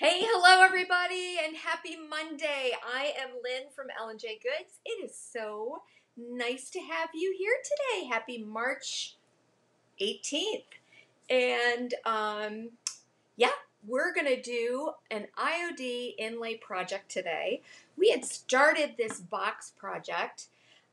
Hey, hello everybody, and happy Monday. I am Lynn from Ellen J Goods. It is so nice to have you here today. Happy March 18th. And um, yeah, we're going to do an IOD inlay project today. We had started this box project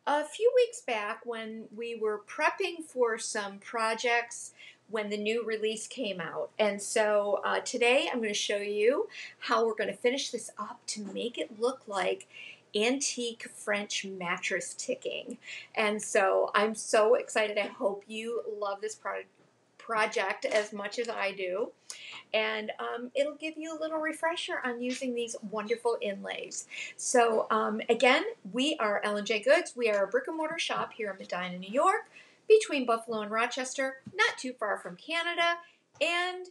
a few weeks back when we were prepping for some projects when the new release came out. And so uh, today I'm going to show you how we're going to finish this up to make it look like antique French mattress ticking. And so I'm so excited. I hope you love this product project as much as I do. And um, it'll give you a little refresher on using these wonderful inlays. So um, again, we are Ellen J Goods. We are a brick and mortar shop here in Medina, New York between Buffalo and Rochester, not too far from Canada. And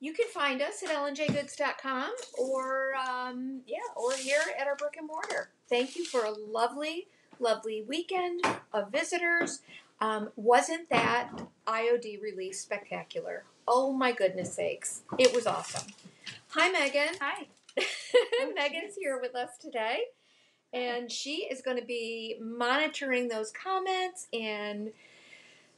you can find us at ellenjgoods.com or um, yeah, or here at our brick and mortar. Thank you for a lovely, lovely weekend of visitors. Um, wasn't that IOD release spectacular? Oh my goodness sakes. It was awesome. Hi, Megan. Hi. Megan's here with us today and she is going to be monitoring those comments and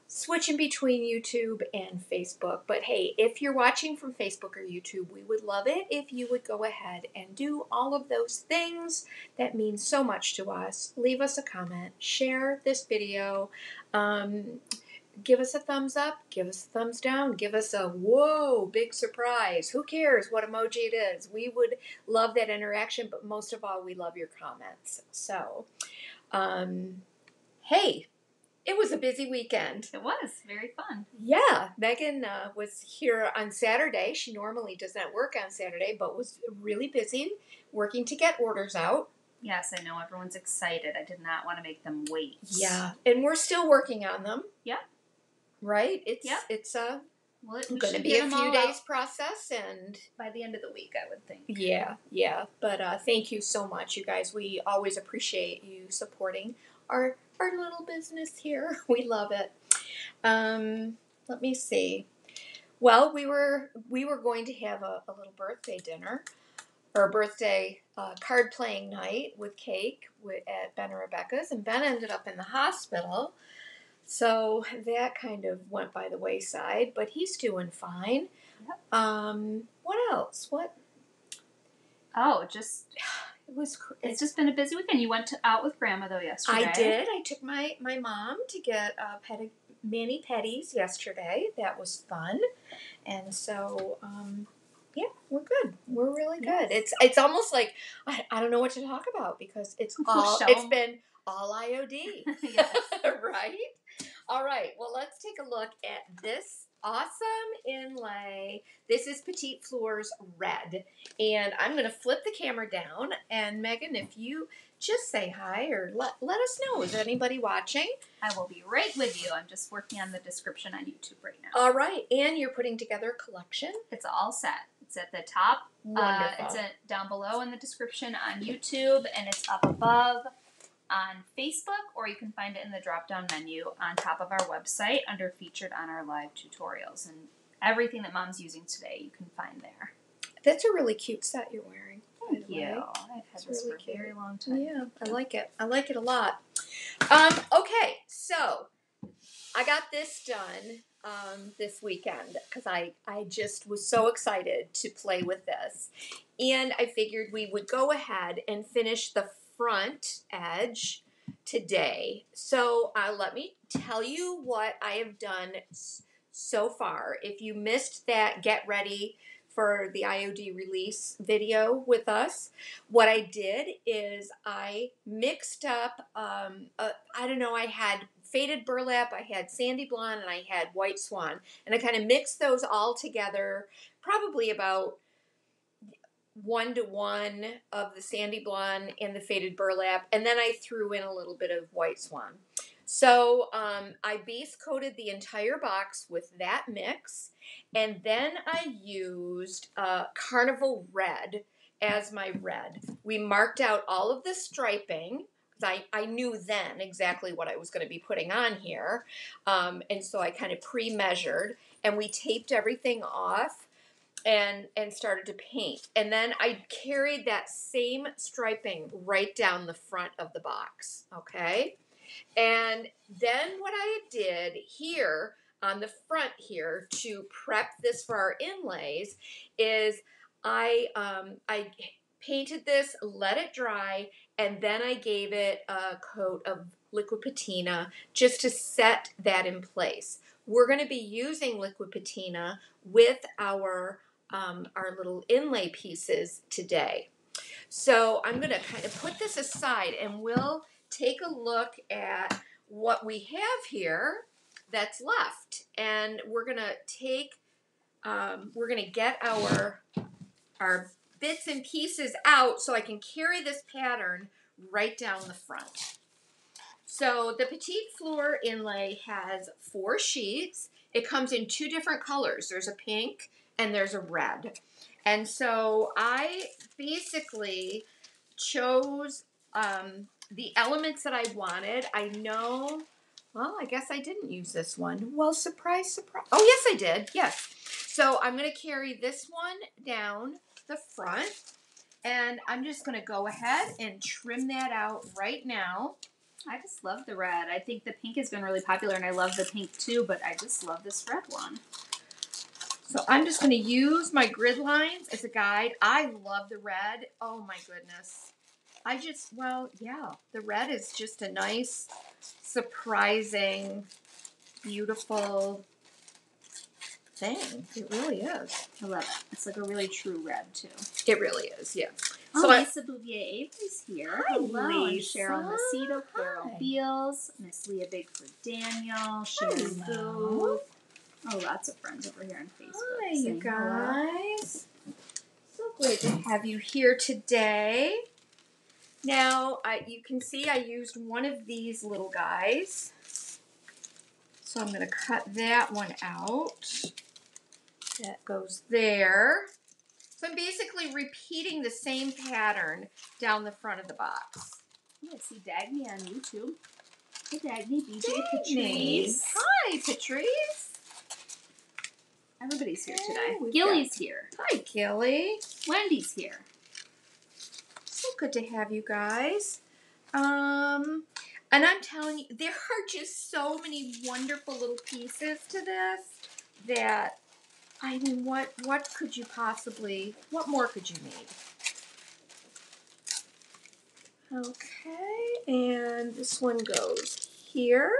switching between YouTube and Facebook. But hey, if you're watching from Facebook or YouTube, we would love it if you would go ahead and do all of those things that mean so much to us. Leave us a comment, share this video. Um, give us a thumbs up, give us a thumbs down, give us a whoa, big surprise. Who cares what emoji it is? We would love that interaction, but most of all, we love your comments. So, um, hey, it was a busy weekend. It was very fun. Yeah, Megan uh, was here on Saturday. She normally does not work on Saturday, but was really busy working to get orders out. Yes, I know everyone's excited. I did not want to make them wait. Yeah, and we're still working on them. Yeah right? It's yep. it's a well, it, going to be a few days process, and by the end of the week, I would think. Yeah, yeah. But uh, thank you so much, you guys. We always appreciate you supporting our our little business here. We love it. Um, let me see. Well, we were we were going to have a, a little birthday dinner or birthday uh, card playing night with cake at Ben and Rebecca's, and Ben ended up in the hospital. So that kind of went by the wayside, but he's doing fine. Yep. Um, what else? What? Oh, just it was. It's just been a busy weekend. You went to, out with Grandma though yesterday. I did. I took my my mom to get uh, pedi- mani pedis yesterday. That was fun, and so um, yeah, we're good. We're really good. Yes. It's it's almost like I, I don't know what to talk about because it's all it's been all IOD, yes. right? All right, well, let's take a look at this awesome inlay. This is Petite Fleur Red. And I'm going to flip the camera down. And Megan, if you just say hi or let, let us know. Is anybody watching? I will be right with you. I'm just working on the description on YouTube right now. All right. And you're putting together a collection? It's all set. It's at the top. Wonderful. Uh, it's a, down below in the description on YouTube, and it's up above on Facebook, or you can find it in the drop down menu on top of our website under featured on our live tutorials. And everything that mom's using today, you can find there. That's a really cute set you're wearing. Thank you. I've had it's this really for cute. a very long time. Yeah, I like it. I like it a lot. Um, okay, so I got this done um, this weekend because I, I just was so excited to play with this. And I figured we would go ahead and finish the front edge today. So uh, let me tell you what I have done so far. If you missed that get ready for the IOD release video with us, what I did is I mixed up, um, uh, I don't know, I had faded burlap, I had sandy blonde, and I had white swan. And I kind of mixed those all together, probably about one to one of the sandy blonde and the faded burlap, and then I threw in a little bit of white swan. So um, I base coated the entire box with that mix, and then I used uh, Carnival Red as my red. We marked out all of the striping. I, I knew then exactly what I was going to be putting on here. Um, and so I kind of pre measured and we taped everything off and and started to paint. And then I carried that same striping right down the front of the box. Okay. And then what I did here on the front here to prep this for our inlays is I um, I painted this, let it dry, and then I gave it a coat of liquid patina just to set that in place. We're going to be using liquid patina with our um, our little inlay pieces today. So I'm going to kind of put this aside and we'll take a look at what we have here that's left. And we're going to take, um, we're going to get our, our bits and pieces out so I can carry this pattern right down the front. So the Petite Fleur inlay has four sheets. It comes in two different colors. There's a pink and there's a red. And so I basically chose um, the elements that I wanted. I know, well, I guess I didn't use this one. Well, surprise, surprise. Oh, yes, I did. Yes. So I'm going to carry this one down the front. And I'm just going to go ahead and trim that out right now. I just love the red. I think the pink has been really popular, and I love the pink too, but I just love this red one. So I'm just going to use my grid lines as a guide. I love the red. Oh my goodness. I just, well, yeah, the red is just a nice, surprising, beautiful thing. It really is. I love it. It's like a really true red too. It really is, yeah. Oh, So I- Lisa Bouvier Avery's here. Hi, Hello. Lisa. Cheryl Macedo, Hi. Beals, Miss Leah Bigford Daniel, Sharon Hello. Booth. Oh, lots of friends over here on Facebook. Hi, you guys. So great to have you here today. Now, I, you can see I used one of these little guys. So I'm going to cut that one out. That goes there. So I'm basically repeating the same pattern down the front of the box. Yeah, see Dagny on YouTube. Hey Dagny, BJ Dagny. Patrice. Hi, Patrice. Everybody's here today. we've Gilly's here. Hi, Gilly. Wendy's here. So good to have you guys. Um, and I'm telling you, there are just so many wonderful little pieces to this that I mean, what what could you possibly? What more could you need? Okay, and this one goes here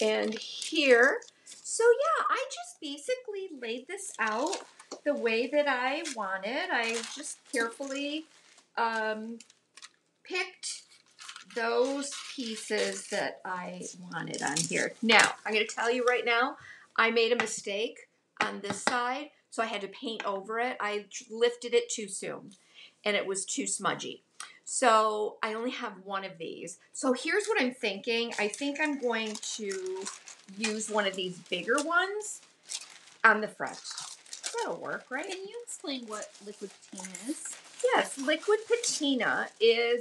and here. So yeah, I just basically laid this out the way that I wanted. I just carefully um, picked those pieces that I wanted on here. Now, I'm going to tell you right now, I made a mistake on this side, so I had to paint over it. I lifted it too soon, and it was too smudgy. So I only have one of these. So here's what I'm thinking. I think I'm going to use one of these bigger ones on the front. That'll work, right? Can you explain what liquid patina is? Yes, liquid patina is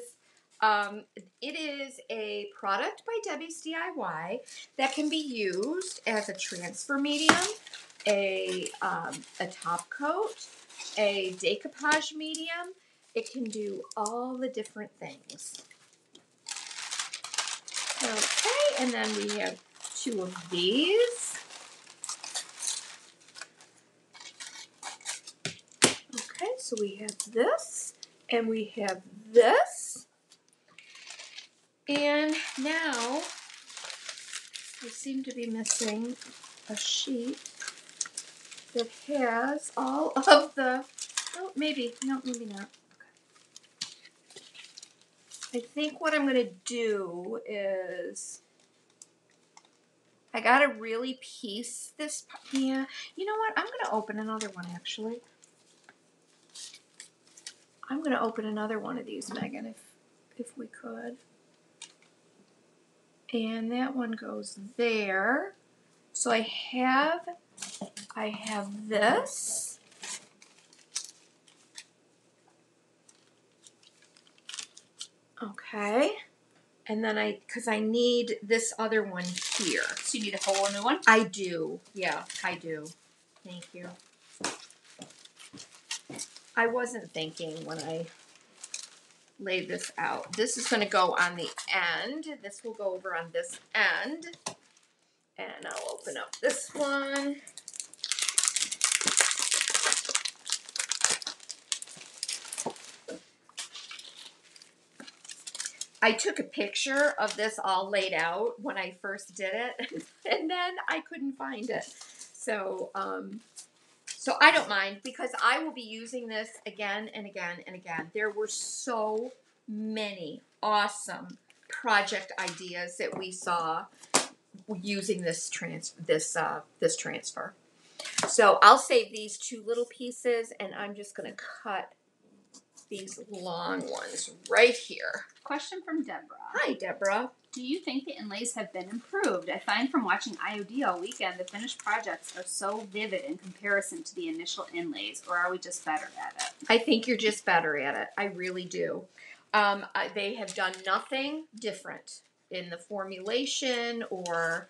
um, it is a product by Debi's DIY that can be used as a transfer medium, a um, a top coat, a decoupage medium. It can do all the different things. Okay, and then we have two of these. Okay, so we have this and we have this. And now we seem to be missing a sheet that has all of the. Oh, maybe. No, maybe not. I think what I'm going to do is. I gotta really piece this. Yeah, you know what? I'm gonna open another one actually. I'm gonna open another one of these, Megan, if if we could. And that one goes there. So I have I have this. Okay. And then I cuz I need this other one here. So you need a whole new one? I do. Yeah, I do. Thank you. I wasn't thinking when I laid this out. This is going to go on the end. This will go over on this end. And I'll open up this one. I took a picture of this all laid out when I first did it, and then I couldn't find it. So, um, so I don't mind because I will be using this again and again and again. There were so many awesome project ideas that we saw using this trans this uh, this transfer. So I'll save these two little pieces, and I'm just going to cut these long ones right here. Question from Deborah. Hi, Deborah. Do you think the inlays have been improved? I find from watching IOD all weekend the finished projects are so vivid in comparison to the initial inlays, or are we just better at it? I think you're just better at it. I really do. Um, I, they have done nothing different in the formulation or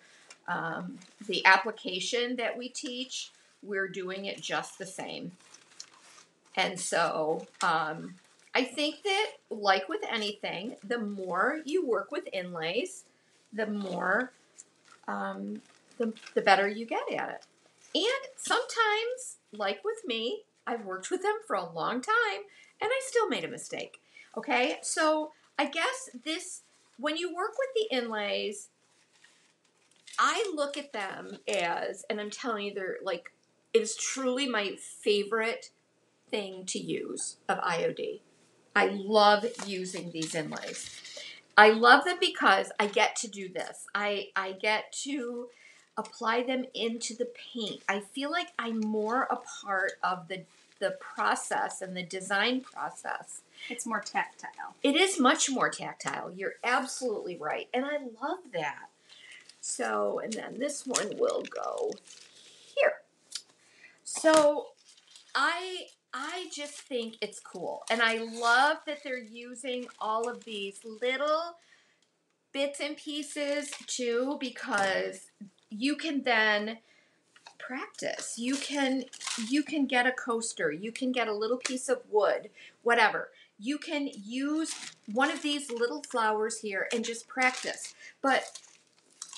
um, the application that we teach. We're doing it just the same. And so um, I think that, like with anything, the more you work with inlays, the more, um, the, the better you get at it. And sometimes, like with me, I've worked with them for a long time and I still made a mistake. Okay, so I guess this, when you work with the inlays, I look at them as, and I'm telling you, they're like, it is truly my favorite thing to use of IOD. I love using these inlays. I love them because I get to do this. I, I get to apply them into the paint. I feel like I'm more a part of the, the process and the design process. It's more tactile. It is much more tactile. You're absolutely right. And I love that. So, and then this one will go here. So, I I just think it's cool. And I love that they're using all of these little bits and pieces too because you can then practice. You can you can get a coaster, you can get a little piece of wood, whatever. You can use one of these little flowers here and just practice. But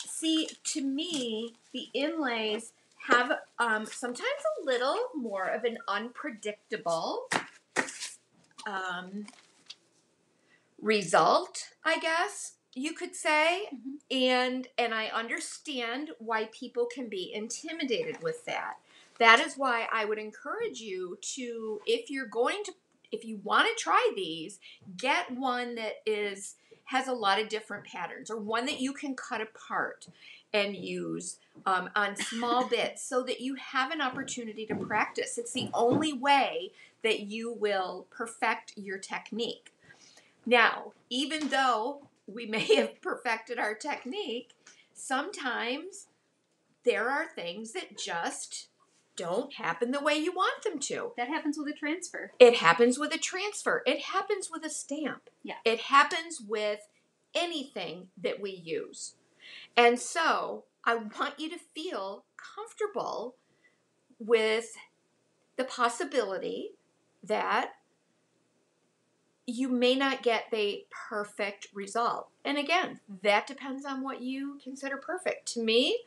see, to me, the inlays have um, sometimes a little more of an unpredictable um, result, I guess you could say. Mhm. And and I understand why people can be intimidated with that. That is why I would encourage you to if you're going to if you want to try these, get one that is has a lot of different patterns or one that you can cut apart and use um, on small bits so that you have an opportunity to practice. It's the only way that you will perfect your technique. Now, even though we may have perfected our technique, sometimes there are things that just don't happen the way you want them to. That happens with a transfer. It happens with a transfer. It happens with a stamp. Yeah. It happens with anything that we use. And so I want you to feel comfortable with the possibility that you may not get the perfect result. And again, that depends on what you consider perfect. To me,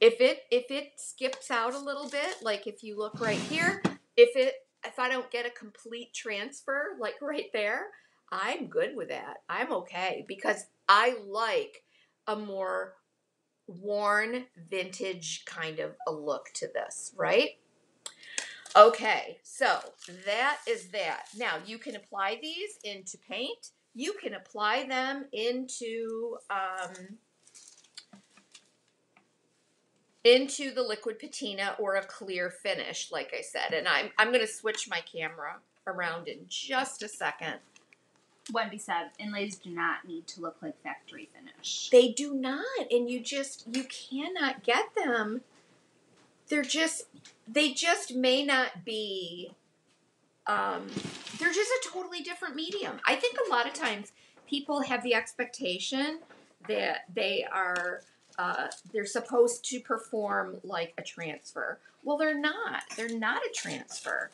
if it if it skips out a little bit, like if you look right here, if it if I don't get a complete transfer like right there, I'm good with that. I'm okay because I like a more worn vintage kind of a look to this, right? Okay, so that is that. Now you can apply these into paint. You can apply them into um, into the liquid patina or a clear finish, like I said. And I'm I'm going to switch my camera around in just a second. Wendy said inlays do not need to look like factory finish. They do not, and you just you cannot get them. They're just they just may not be. Um, they're just a totally different medium. I think a lot of times people have the expectation that they are uh, they're supposed to perform like a transfer. Well, they're not. They're not a transfer.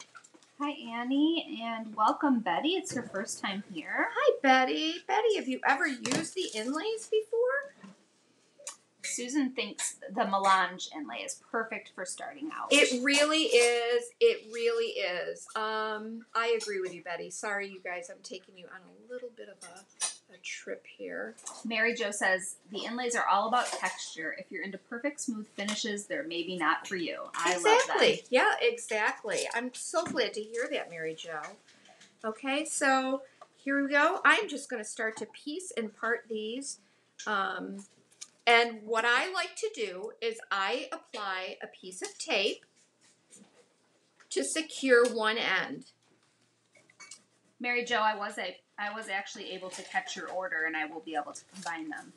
Hi, Annie, and welcome, Betty. It's your first time here. Hi, Betty. Betty, have you ever used the inlays before? Susan thinks the melange inlay is perfect for starting out. It really is. It really is. Um, I agree with you, Betty. Sorry, you guys. I'm taking you on a little bit of a, a trip here. Mary Jo says the inlays are all about texture. If you're into perfect smooth finishes, they're maybe not for you. I love exactly. Yeah, exactly. I'm so glad to hear that, Mary Jo. Okay, so here we go. I'm just going to start to piece and part these. Um, and what I like to do is I apply a piece of tape to secure one end. Mary Jo, I was a I was actually able to catch your order, and I will be able to combine them.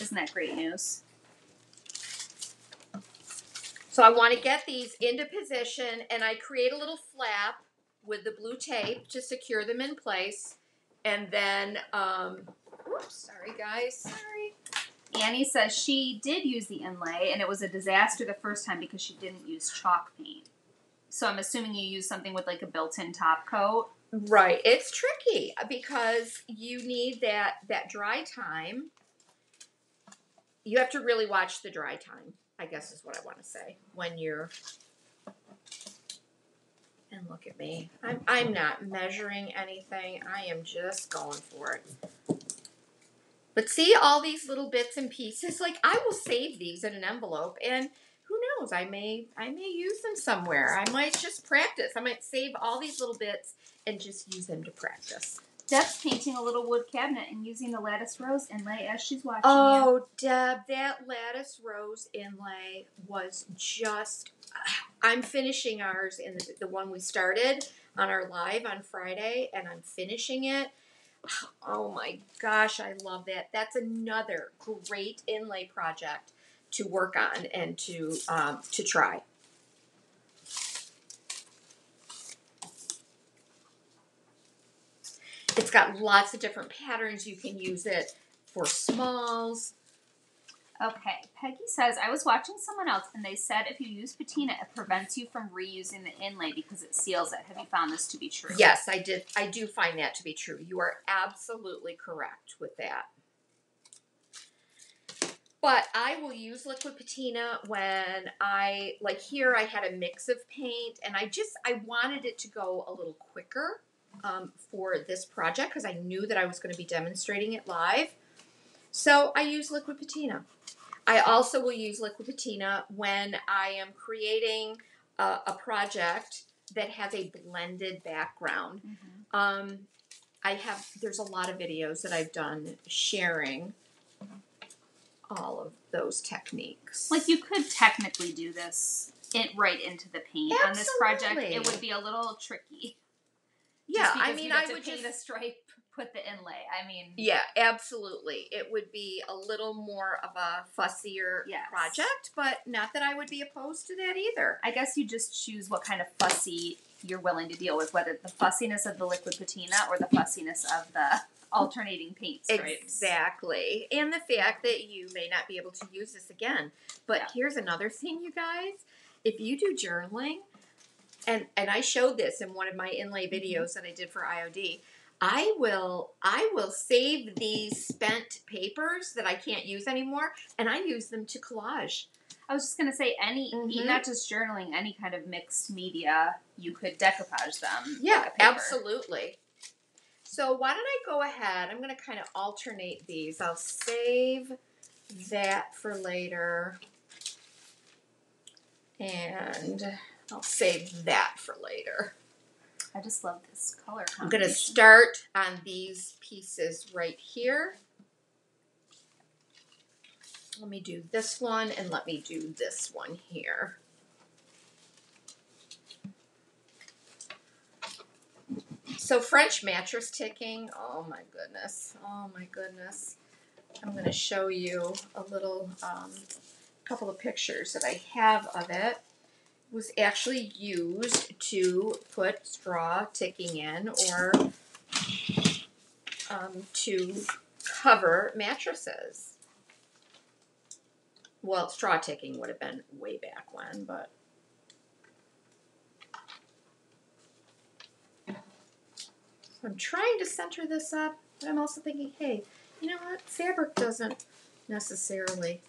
Isn't that great news? So I want to get these into position and I create a little flap with the blue tape to secure them in place. And then, um, whoops, sorry guys, sorry. Annie says she did use the inlay, and it was a disaster the first time because she didn't use chalk paint. So I'm assuming you use something with like a built-in top coat. Right, it's tricky because you need that that dry time. You have to really watch the dry time. I guess is what I want to say when you're. And look at me. I'm I'm not measuring anything. I am just going for it. But see all these little bits and pieces. Like I will save these in an envelope, and who knows? I may I may use them somewhere. I might just practice. I might save all these little bits and just use them to practice. Deb's painting a little wood cabinet and using the lattice rose inlay as she's watching you. Oh, Deb, that lattice rose inlay was just. I'm finishing ours in the, the one we started on our live on Friday, and I'm finishing it. Oh my gosh, I love that. That's another great inlay project to work on and to um, to try. It's got lots of different patterns. You can use it for smalls. Okay, Peggy says I was watching someone else and they said if you use patina, it prevents you from reusing the inlay because it seals it. Have you found this to be true? Yes, I did. I do find that to be true. You are absolutely correct with that. But I will use liquid patina when I like here. I had a mix of paint, and I just I wanted it to go a little quicker um, for this project because I knew that I was going to be demonstrating it live. So I use liquid patina. I also will use liquid patina when I am creating a, a project that has a blended background. Mhm. Um, I have there's a lot of videos that I've done sharing all of those techniques. Like you could technically do this it right into the paint on this project. It would be a little tricky. yeah, I mean, I would paint just a stripe, put the inlay. I mean, yeah, absolutely. It would be a little more of a fussier Yes. project, but not that I would be opposed to that either. I guess you just choose what kind of fussy you're willing to deal with, whether the fussiness of the liquid patina or the fussiness of the alternating paint stripes. Exactly. And the fact that you may not be able to use this again. But Yeah. here's another thing, you guys. If you do journaling, and and I showed this in one of my inlay Mm-hmm. videos that I did for IOD, I will I will save these spent papers that I can't use anymore and I use them to collage. I was just gonna say any, Mhm. not just journaling, any kind of mixed media, you could decoupage them. Yeah, absolutely. So why don't I go ahead? I'm going to kind of alternate these. I'll save that for later. And I'll save that for later. I just love this color I'm going to start on these pieces right here. Let me do this one and let me do this one here. So French mattress ticking, oh my goodness, oh my goodness. I'm going to show you a little um, couple of pictures that I have of it. It was actually used to put straw ticking in or um, to cover mattresses. Well, straw ticking would have been way back when, but I'm trying to center this up, but I'm also thinking, hey, you know what? Fabric doesn't necessarily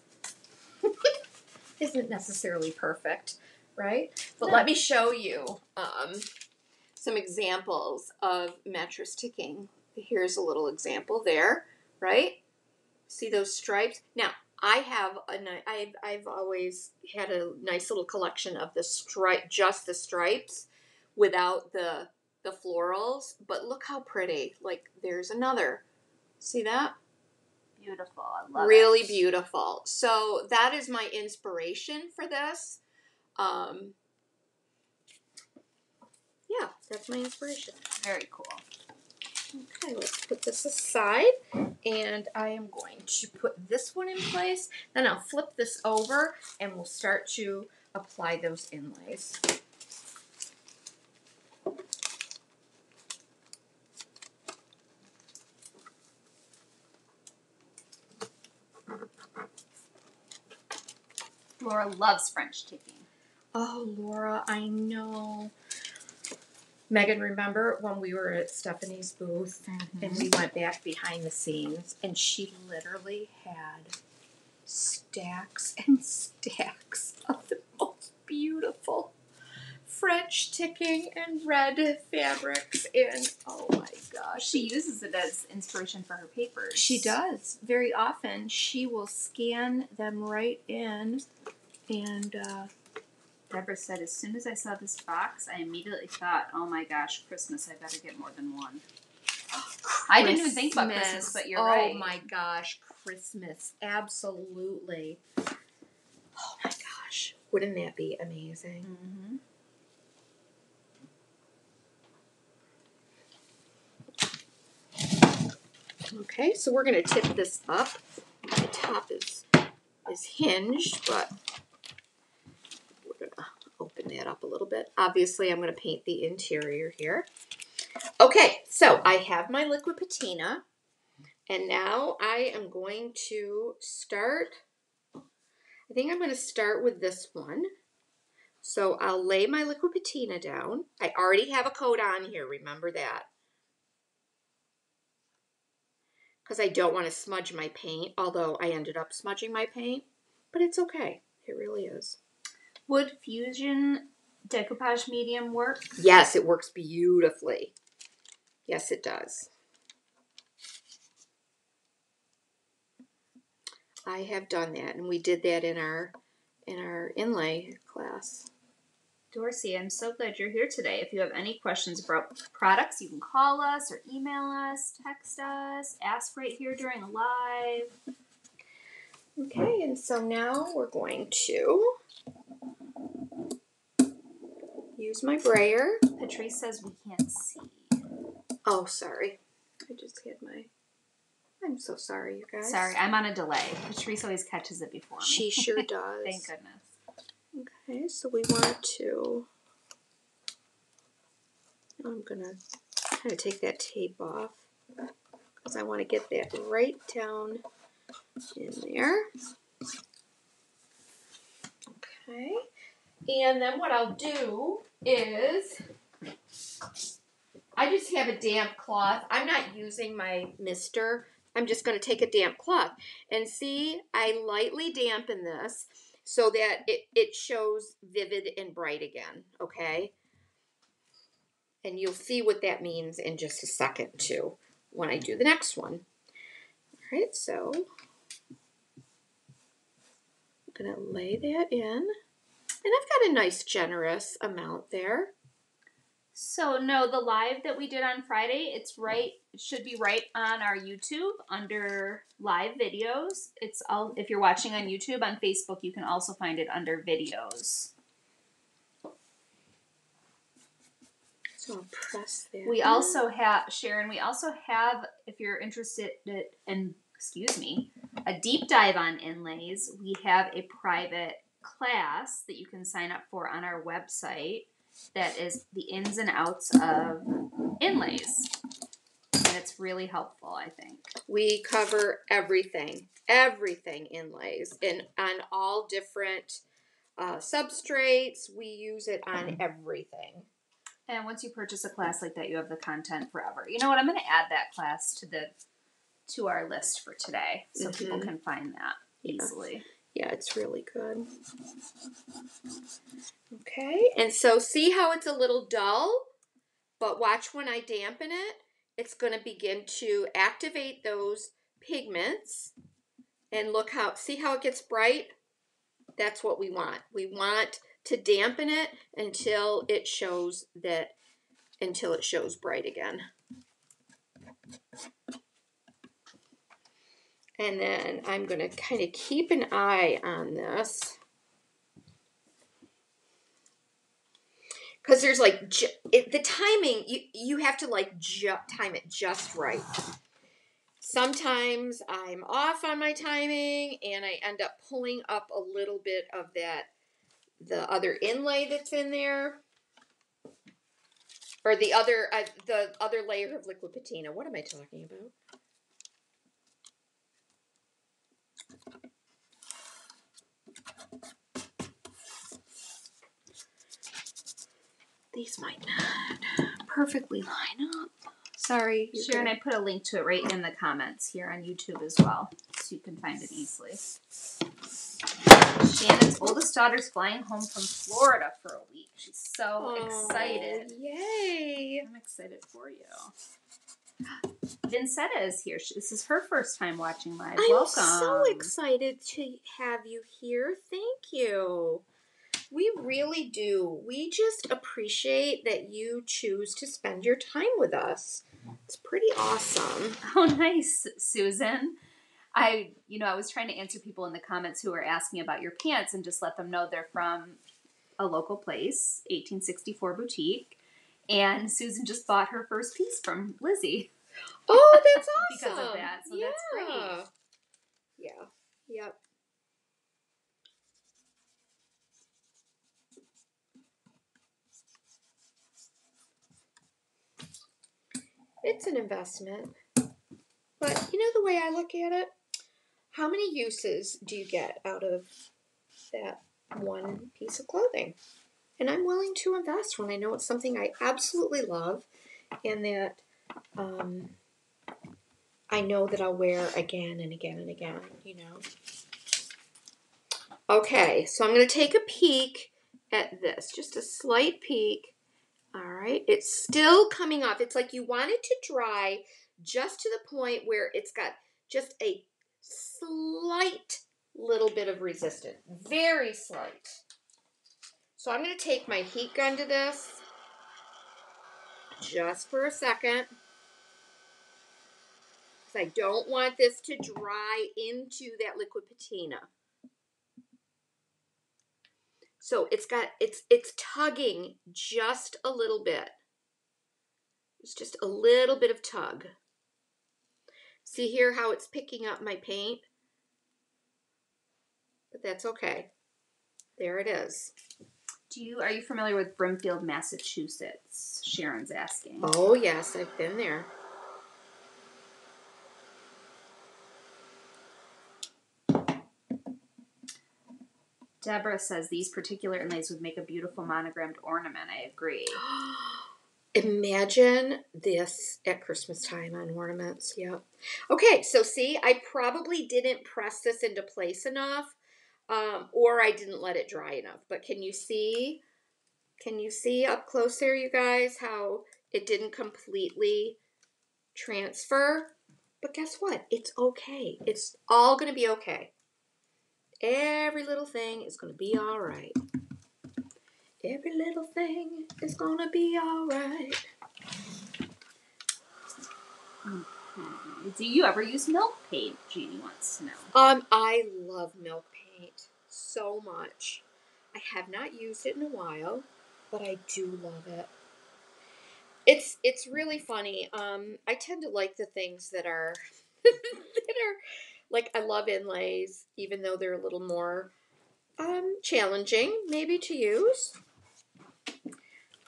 isn't necessarily perfect, right? But No. let me show you um, some examples of mattress ticking. Here's a little example there, right? See those stripes? Now, I have a I've I've always had a nice little collection of the stripe, just the stripes, without the the florals. But look how pretty! Like there's another. See that? Beautiful. I love it really it. beautiful. So that is my inspiration for this. Um, yeah, that's my inspiration. Very cool. Okay, let's put this aside, and I am going to put this one in place. Then I'll flip this over, and we'll start to apply those inlays. Laura loves French ticking. Oh, Laura, I know. Megan, remember when we were at Stephanie's booth and mm-hmm. we went back behind the scenes and she literally had stacks and stacks of the most beautiful French ticking and red fabrics and oh my gosh. She uses it as inspiration for her papers. She does. Very often she will scan them right in and uh Deborah said, as soon as I saw this box, I immediately thought, oh my gosh, Christmas, I better get more than one. I didn't even think about Christmas, but you're oh right. Oh my gosh, Christmas. Absolutely. Oh my gosh. Wouldn't that be amazing? Mm-hmm. Okay, so we're gonna tip this up. The top is is hinged, but we're gonna open that up a little bit. Obviously, I'm gonna paint the interior here. Okay, so I have my liquid patina, and now I am going to start. I think I'm going to start with this one. So I'll lay my liquid patina down. I already have a coat on here, remember that. Because I don't want to smudge my paint, although I ended up smudging my paint. But it's okay. It really is. Would Fusion decoupage medium work? Yes, it works beautifully. Yes, it does. I have done that, and we did that in our in our inlay class. Dorsey, I'm so glad you're here today. If you have any questions about products, you can call us or email us, text us, ask right here during the live. Okay, and so now we're going to use my brayer. Patrice says we can't see. Oh, sorry. I just had my. I'm so sorry, you guys. Sorry, I'm on a delay. Patrice always catches it before me. She sure does. Thank goodness. Okay, so we want to. I'm gonna kind of take that tape off because I want to get that right down in there. Okay, and then what I'll do is I just have a damp cloth. I'm not using my mister. I'm just going to take a damp cloth and see. I lightly dampen this so that it, it shows vivid and bright again, okay? And you'll see what that means in just a second too when I do the next one. All right, so I'm gonna lay that in. And I've got a nice generous amount there. So no, the live that we did on Friday, it's right. It should be right on our YouTube under live videos. It's all if you're watching on YouTube on Facebook, you can also find it under videos. So press that. We also have Sharon. We also have, if you're interested in, excuse me, a deep dive on inlays. We have a private class that you can sign up for on our website. That is the ins and outs of inlays, and it's really helpful. I think. we cover everything, everything inlays, and on all different uh, substrates. We use it on everything. And once you purchase a class like that, you have the content forever. You know what? I'm going to add that class to the to our list for today, so people Mhm. can find that easily. Yeah, it's really good. Okay, and so see how it's a little dull, but watch when I dampen it, it's going to begin to activate those pigments. And look how, see how it gets bright? That's what we want. We want to dampen it until it shows that, until it shows bright again. And then I'm going to kind of keep an eye on this. Because there's like, it, the timing, you, you have to like time it just right. Sometimes I'm off on my timing and I end up pulling up a little bit of that, the other inlay that's in there. Or the other, uh, the other layer of liquid patina. What am I talking about? These might not perfectly line up. Sorry. Sharon, good. I put a link to it right in the comments here on YouTube as well, so you can find it easily. Shannon's oldest daughter's flying home from Florida for a week. She's so Oh, excited. Yay. I'm excited for you. Vincetta is here. This is her first time watching live. I'm Welcome. so excited to have you here. Thank you. We really do. We just appreciate that you choose to spend your time with us. It's pretty awesome. Oh, nice, Susan. I, you know, I was trying to answer people in the comments who were asking about your pants and just let them know they're from a local place, 1864 Boutique. And Susan just bought her first piece from Lizzie. Oh, that's awesome. Because of that, so yeah. that's great. Yeah. Yep. It's an investment. But you know the way I look at it? How many uses do you get out of that one piece of clothing? And I'm willing to invest when I know it's something I absolutely love and that um, I know that I'll wear again and again and again, you know. Okay, so I'm going to take a peek at this, just a slight peek. All right, it's still coming off. It's like you want it to dry just to the point where it's got just a slight little bit of resistance, very slight. So I'm going to take my heat gun to this just for a second. Because I don't want this to dry into that liquid patina. So it's got it's it's tugging just a little bit. It's just a little bit of tug. See here how it's picking up my paint? But that's okay. There it is. Do you are you familiar with Brimfield, Massachusetts? Sharon's asking. Oh yes, I've been there. Deborah says these particular inlays would make a beautiful monogrammed ornament. I agree. Imagine this at Christmas time on ornaments. Yep. Okay, so see, I probably didn't press this into place enough, um, or I didn't let it dry enough. But can you see? Can you see up close there, you guys, how it didn't completely transfer? But guess what? It's okay. It's all going to be okay. Every little thing is going to be all right. Every little thing is gonna be alright. Do you ever use milk paint? Jeannie wants to know. Um, I love milk paint so much. I have not used it in a while, but I do love it. It's it's really funny. Um, I tend to like the things that are that are like I love inlays, even though they're a little more um challenging maybe to use.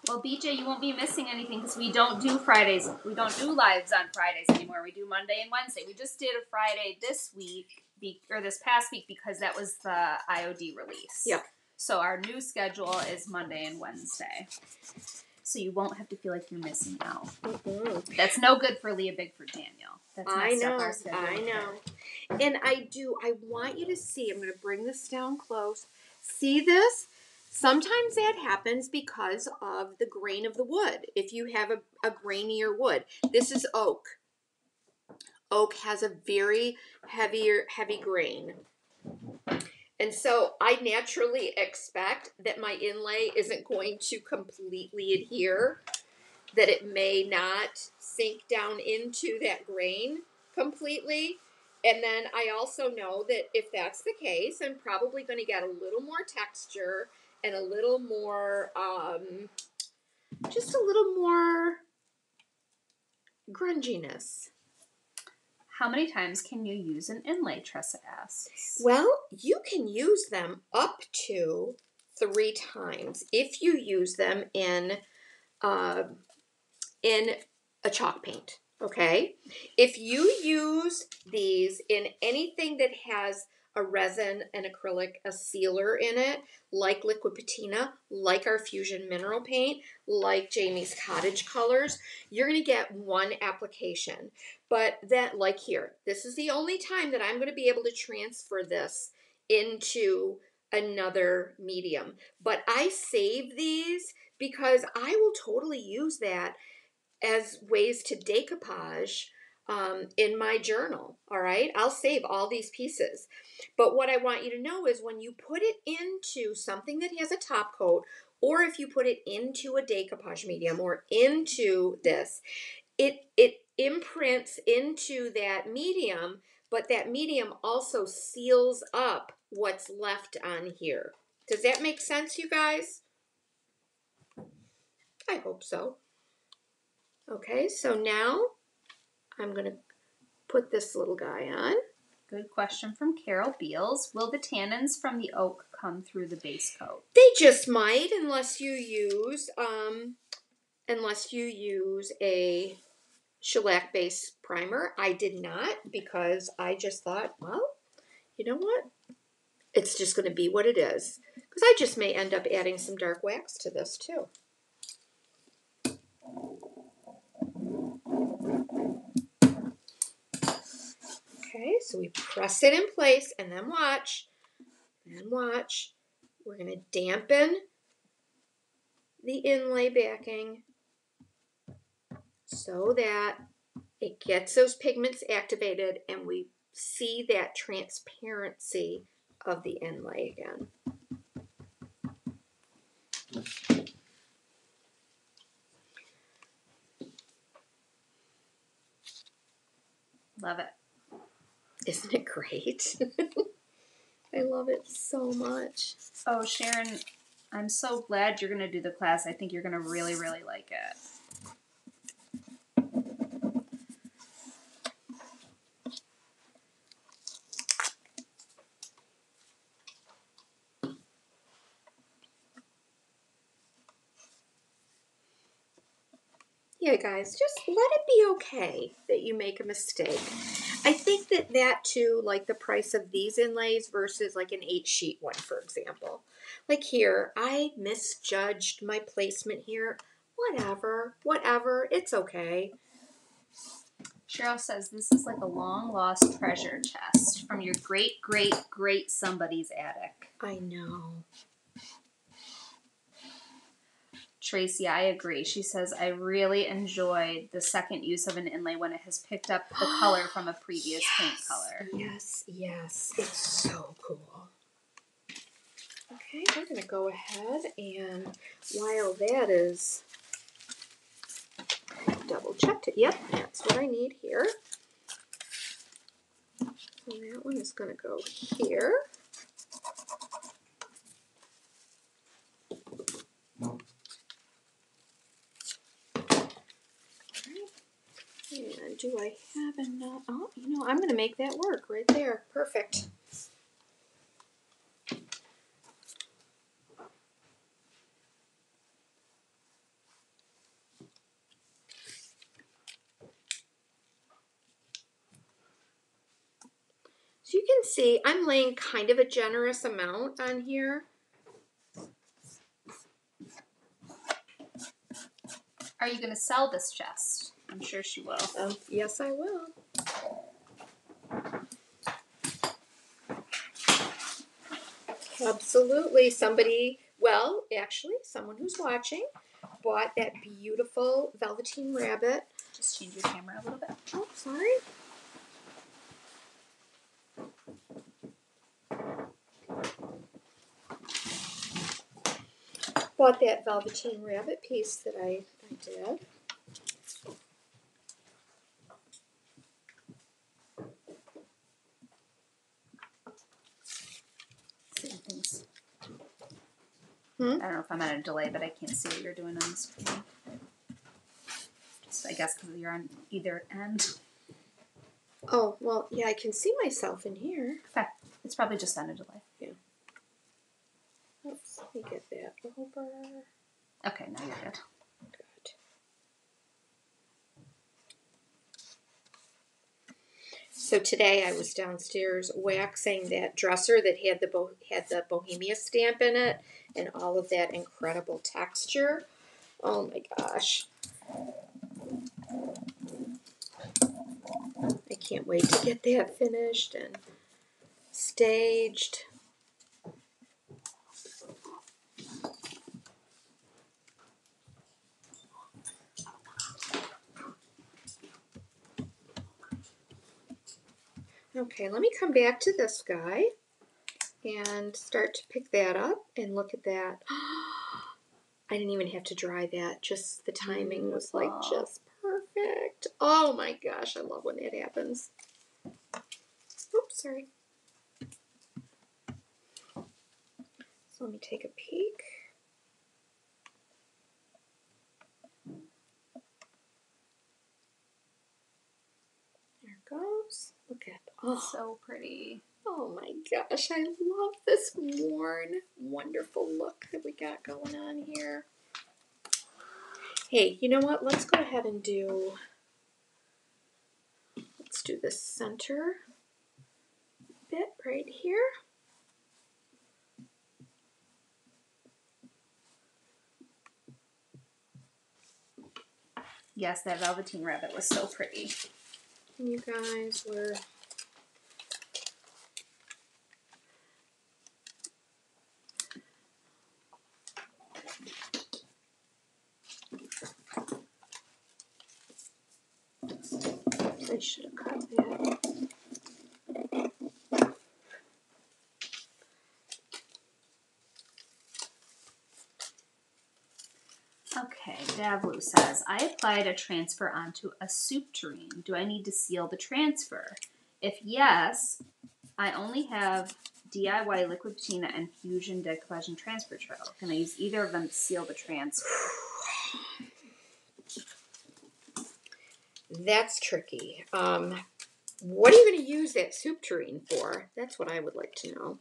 Well, BJ, you won't be missing anything because we don't do Fridays. We don't do lives on Fridays anymore. We do Monday and Wednesday. We just did a Friday this week, be, or this past week, because that was the IOD release. Yep. So our new schedule is Monday and Wednesday. so you won't have to feel like you're missing out. Mm-mm. That's no good for Leah Bigford Daniel. That's I know, up our schedule. I know. And I do, I want you to see, I'm going to bring this down close. See this? Sometimes that happens because of the grain of the wood. If you have a, a grainier wood, this is oak. Oak has a very heavier, heavy grain. And so I naturally expect that my inlay isn't going to completely adhere, that it may not sink down into that grain completely. And then I also know that if that's the case, I'm probably going to get a little more texture and a little more, um, just a little more grunginess. How many times can you use an inlay, Tressa asks. Well, you can use them up to three times if you use them in uh, in a chalk paint. Okay, if you use these in anything that has a resin, an acrylic, a sealer in it, like liquid patina, like our fusion mineral paint, like Jamie's cottage colors, you're going to get one application. But that, like here, this is the only time that I'm going to be able to transfer this into another medium. But I save these because I will totally use that as ways to decoupage um, in my journal. All right, I'll save all these pieces. But what I want you to know is when you put it into something that has a top coat, or if you put it into a decoupage medium or into this, it it imprints into that medium, but that medium also seals up what's left on here. Does that make sense, you guys? I hope so. Okay, so now I'm going to put this little guy on. Good question from Carol Beals. Will the tannins from the oak come through the base coat? They just might unless you use um unless you use a shellac base primer. I did not because I just thought, well, you know what? It's just going to be what it is. Because I just may end up adding some dark wax to this too. Okay, so we press it in place and then watch. And watch. We're going to dampen the inlay backing so that it gets those pigments activated and we see that transparency of the inlay again. Love it. Isn't it great? I love it so much. Oh, Sharon, I'm so glad you're going to do the class. I think you're going to really, really like it. Yeah, guys, just let it be okay that you make a mistake. I think that that too, like the price of these inlays versus like an eight sheet one, for example. Like here, I misjudged my placement here. Whatever, whatever, it's okay. Cheryl says this is like a long lost treasure chest from your great, great, great somebody's attic. I know. Tracy, I agree. She says, I really enjoyed the second use of an inlay when it has picked up the color from a previous paint color. Yes, yes, it's so cool. Okay, we're gonna go ahead and while that is double checked it. Yep, that's what I need here. So that one is gonna go here. And do I have enough? Oh, you know, I'm going to make that work right there. Perfect. So you can see I'm laying kind of a generous amount on here. Are you going to sell this chest? I'm sure she will. Um, yes, I will. Absolutely. Somebody, well, actually, someone who's watching bought that beautiful Velveteen Rabbit. Just change your camera a little bit. Oh, sorry. Bought that Velveteen Rabbit piece that I, I did. Same things. Hmm? I don't know if I'm at a delay, but I can't see what you're doing on the screen. Just, I guess because you're on either end. Oh, well, yeah, I can see myself in here. It's probably just on a delay. Oops, let me get that over. Okay, now you're good. Good. So today I was downstairs waxing that dresser that had the bo- had the Bohemia stamp in it and all of that incredible texture. Oh my gosh. I can't wait to get that finished and staged. Okay, let me come back to this guy and start to pick that up and look at that. I didn't even have to dry that. Just the timing was like just perfect. Oh my gosh, I love when that happens. Oops, sorry. So let me take a peek. There it goes. Look at oh So pretty. Oh my gosh, I love this worn, wonderful look that we got going on here. Hey, you know what? Let's go ahead and do. Let's do the center bit right here. Yes, that velveteen rabbit was so pretty. You guys were. I should have cut that. Okay, Davlu says, I applied a transfer onto a soup tureen. Do I need to seal the transfer? If yes, I only have DIY liquid patina and fusion decoupage and transfer trail. Can I use either of them to seal the transfer? That's tricky. Um, what are you going to use that soup tureen for? That's what I would like to know.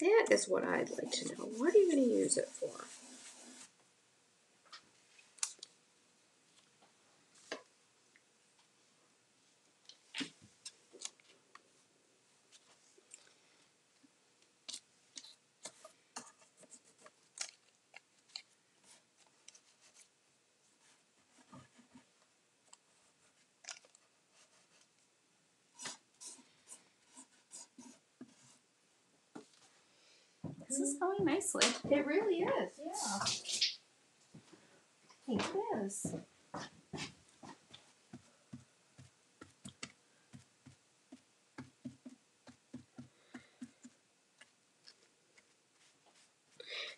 That is what I'd like to know. What are you going to use it for? This is going nicely. It really is, yeah. I think it is.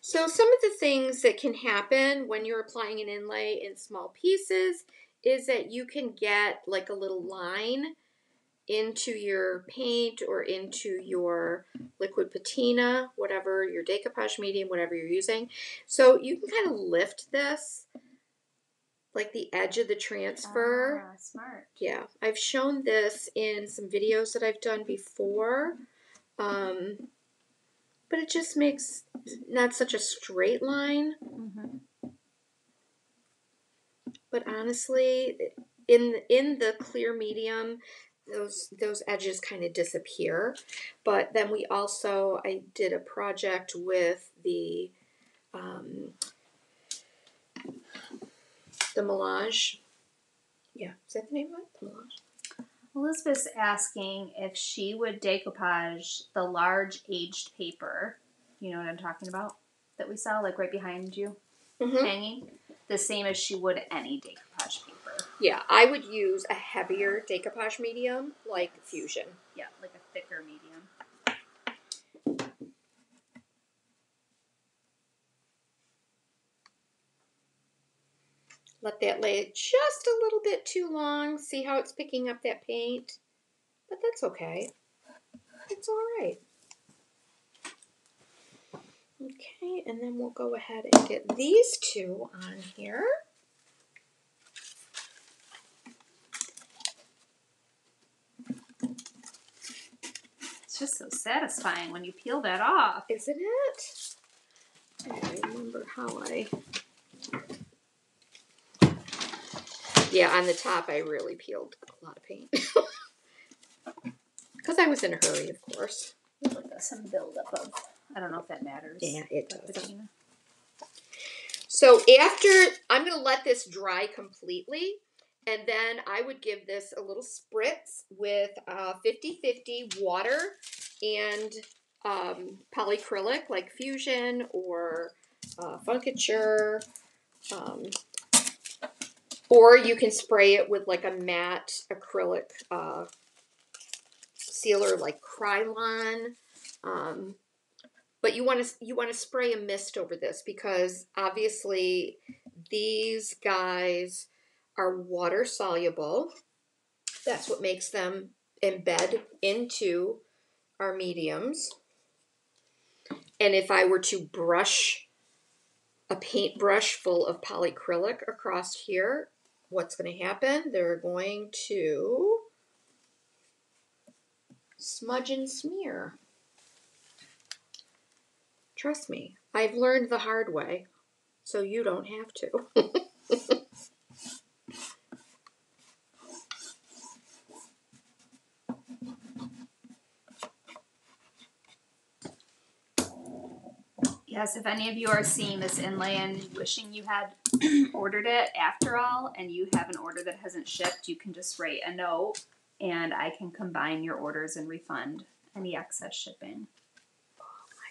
So some of the things that can happen when you're applying an inlay in small pieces is that you can get like a little line into your paint or into your liquid patina, whatever your decoupage medium, whatever you're using. So you can kind of lift this, like the edge of the transfer. Ah, smart. Yeah, I've shown this in some videos that I've done before. Um, but it just makes not such a straight line. Mm-hmm. But honestly, in in the clear medium, those those edges kind of disappear. But then we also I did a project with the um, the Melange. Yeah, is that the name of it? The Melange. Elizabeth's asking if she would decoupage the large aged paper. You know what I'm talking about? That we saw, like right behind you, Mm-hmm. hanging. The same as she would any decoupage. Yeah, I would use a heavier decoupage medium like Fusion. Yeah, like a thicker medium. Let that lay just a little bit too long. See how it's picking up that paint? But that's okay. It's all right. Okay, and then we'll go ahead and get these two on here. Just so satisfying when you peel that off. Isn't it? I remember how I. Yeah, on the top, I really peeled a lot of paint. Because I was in a hurry, of course. Some buildup of. I don't know if that matters. Yeah, it does. So after, I'm going to let this dry completely. And then I would give this a little spritz with 50-50 water and um, polyacrylic like Fusion or uh, Funkature. Um, or you can spray it with like a matte acrylic uh, sealer like Krylon. Um, but you want to you want to spray a mist over this because obviously these guys are water soluble. That's what makes them embed into our mediums. And if I were to brush a paintbrush full of polyacrylic across here, what's going to happen? They're going to smudge and smear. Trust me, I've learned the hard way, so you don't have to. Yes, if any of you are seeing this inlay and wishing you had ordered it after all, and you have an order that hasn't shipped, you can just write a note and I can combine your orders and refund any excess shipping. Oh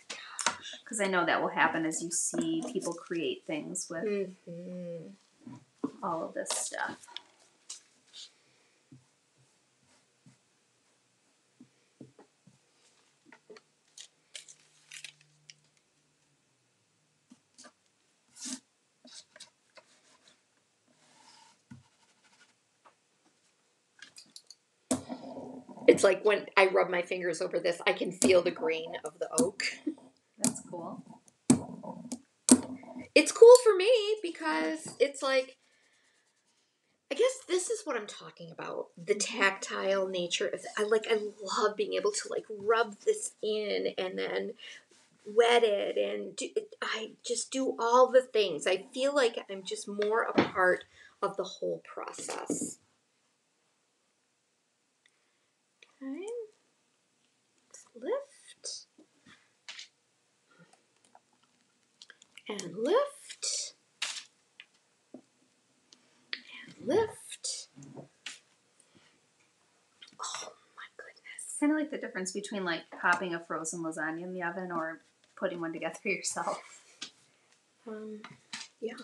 my gosh. Because I know that will happen as you see people create things with Mhm. all of this stuff. It's like when I rub my fingers over this, I can feel the grain of the oak. That's cool. It's cool for me because it's like, I guess this is what I'm talking about the tactile nature of I like, I love being able to like rub this in and then wet it and do, I just do all the things. I feel like I'm just more a part of the whole process. Okay. Let's lift. And lift. And lift. Oh my goodness. Kind of like the difference between like popping a frozen lasagna in the oven or putting one together yourself. Um, yeah.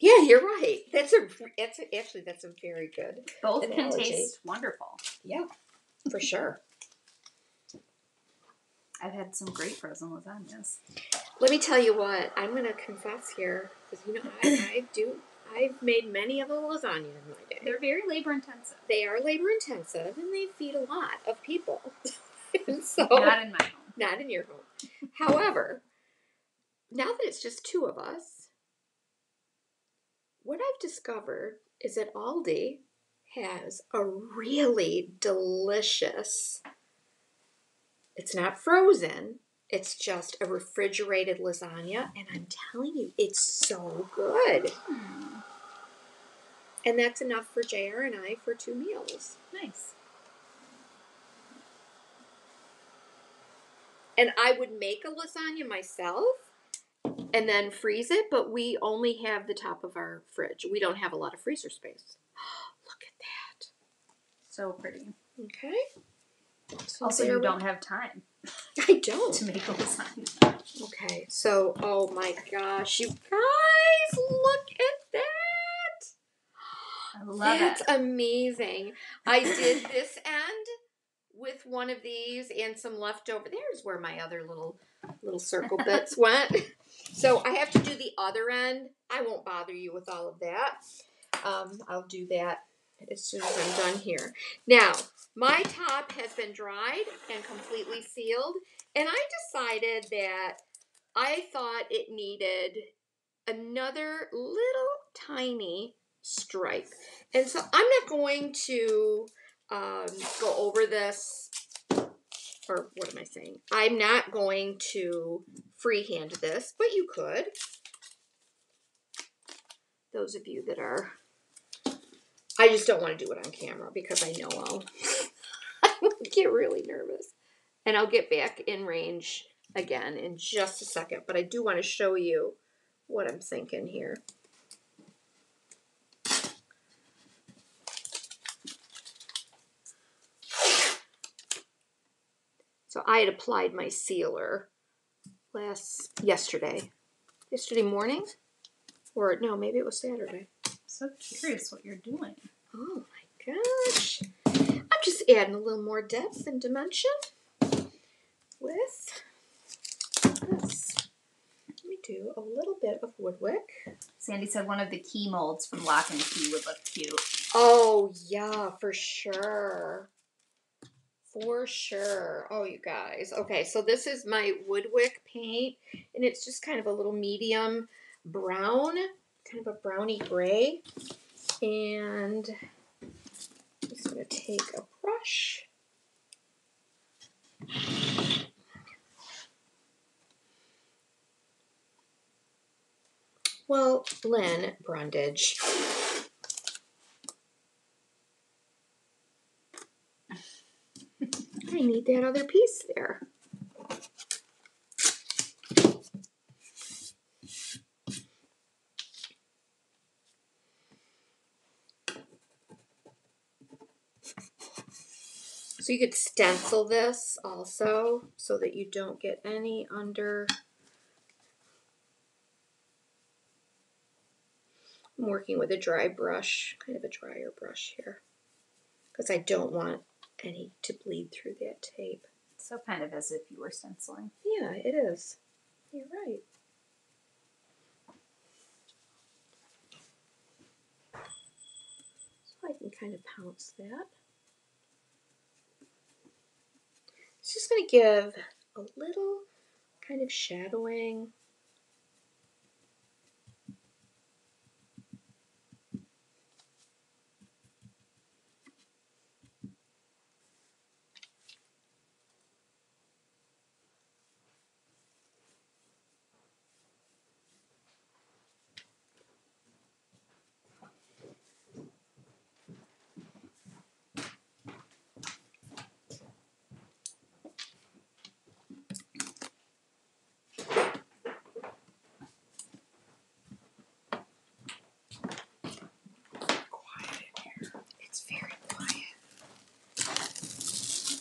Yeah, you're right. That's a that's a, actually that's a very good. Both can Analogy. taste wonderful. Yeah, for sure. I've had some great frozen lasagnas. Let me tell you what I'm going to confess here because you know I, I do I've made many of a lasagna in my day. They're very labor intensive. They are labor intensive and they feed a lot of people. So Not in my home. not in your home. However, now that it's just two of us, what I've discovered is that Aldi has a really delicious, it's not frozen, it's just a refrigerated lasagna, and I'm telling you, it's so good. Hmm. And that's enough for JR and I for two meals. Nice. And I would make a lasagna myself and then freeze it, but we only have the top of our fridge. We don't have a lot of freezer space. Look at that. So pretty. Okay. So Also, you don't have time I don't. to make a lasagna. Okay, so oh my gosh, you guys, look at that! I love That's it. amazing. I did this end with one of these and some leftover. There's where my other little little circle bits went. So I have to do the other end. I won't bother you with all of that. Um, I'll do that as soon as I'm done here. Now, my top has been dried and completely sealed, and I decided that I thought it needed another little tiny stripe. And so I'm not going to um, go over this, or what am I saying? I'm not going to freehand this, but you could. Those of you that are, I just don't want to do it on camera because I know I'll, I will get really nervous. And I'll get back in range again in just a second, but I do want to show you what I'm thinking here. So I had applied my sealer last yesterday, yesterday morning, or no, maybe it was Saturday. So curious what you're doing. Oh my gosh! I'm just adding a little more depth and dimension with this. Let me do a little bit of Woodwick. Sandy said one of the key molds from Lock and Key would look cute. Oh yeah, for sure. For sure. Oh, you guys. Okay, so this is my Woodwick paint, and it's just kind of a little medium brown, kind of a browny gray. And I'm just going to take a brush. Well, Lynn Brundage. I need that other piece there. So you could stencil this also so that you don't get any under. I'm working with a dry brush, kind of a drier brush here, because I don't want any to bleed through that tape. So kind of as if you were stenciling. Yeah, it is. You're right. So I can kind of pounce that. It's just going to give a little kind of shadowing. It's very quiet.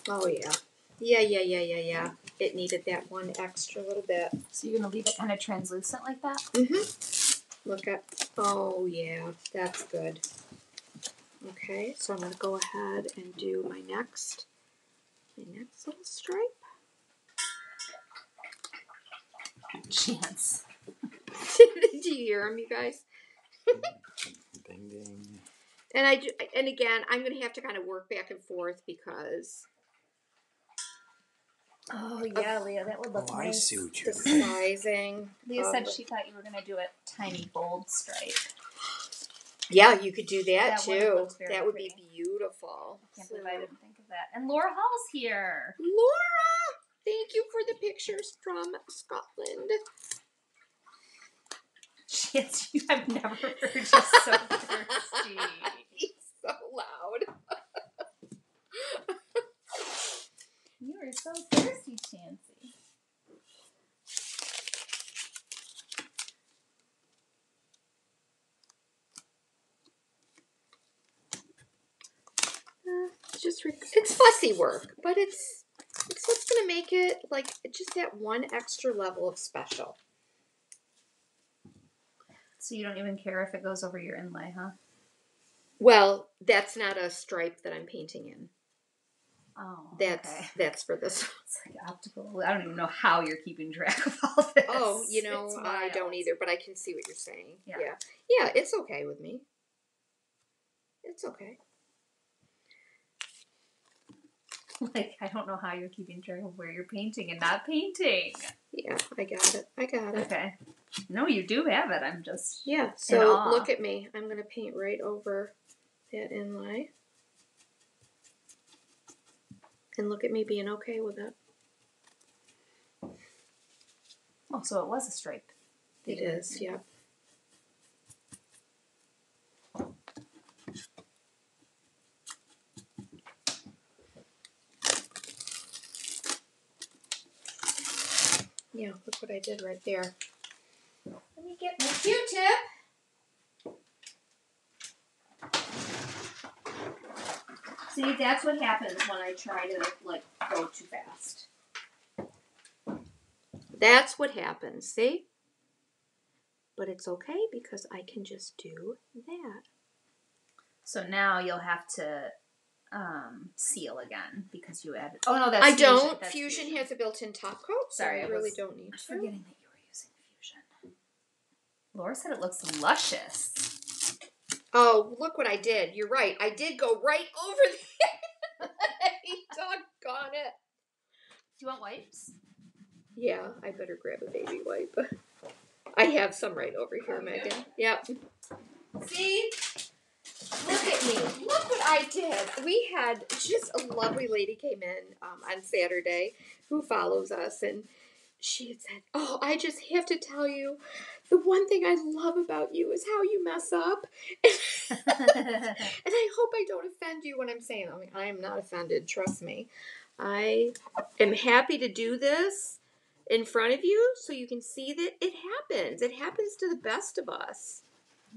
Oh yeah. Yeah, yeah, yeah, yeah, yeah. It needed that one extra little bit. So you're gonna leave it kind of translucent like that? Mm-hmm. Look at. Oh yeah, that's good. Okay, so I'm gonna go ahead and do my next, my next little stripe. Chance. do you hear them, you guys? Ding ding. And I do, and again, I'm gonna have to kind of work back and forth because Oh yeah, Leah, that would look Oh, I nice. see what the you're doing. sizing. Leah oh, said she thought you were gonna do a tiny bold stripe. Yeah, you could do that, That would too. look very That would be pretty. beautiful. Can't So- believe I didn't think of that. And Laura Hall's here. Laura, thank you for the pictures from Scotland. Chance, you I've never heard you so thirsty. He's so loud. You are so thirsty, Chancey. Uh, just it's fussy work, but it's it's what's gonna make it like just that one extra level of special. So you don't even care if it goes over your inlay, huh? Well, that's not a stripe that I'm painting in. Oh, That's okay. that's for this. It's like optical. I don't even know how you're keeping track of all this. Oh, you know, I don't either, but I can see what you're saying. Yeah. yeah, yeah it's okay with me. It's okay. Like I don't know how you're keeping track of where you're painting and not painting. Yeah, I got it. I got it. Okay. No, you do have it. I'm just Yeah, so look at me. I'm going to paint right over that inlay. And look at me being okay with it. Oh, so it was a stripe. It is, yeah. Yeah, look what I did right there. Let me get my Q-tip. See, that's what happens when I try to like go too fast. That's what happens, see? But it's okay because I can just do that. So now you'll have to um, seal again because you added. Oh no, that's I Fusion. don't. That's Fusion, has a built-in top coat, Sorry, I I really was- don't need to. I'm to. forgetting that you were using Fusion. Laura said it looks luscious. Oh, look what I did. You're right. I did go right over there. Doggone it. Do you want wipes? Yeah, I better grab a baby wipe. I have some right over here, Oh? Megan. Yep. See? Look at me. Look what I did. We had just a lovely lady came in um, on Saturday who follows us, and she had said, "Oh, I just have to tell you, the one thing I love about you is how you mess up." And I hope I don't offend you when I'm saying I, mean, I am not offended, trust me. I am happy to do this in front of you so you can see that it happens. It happens to the best of us.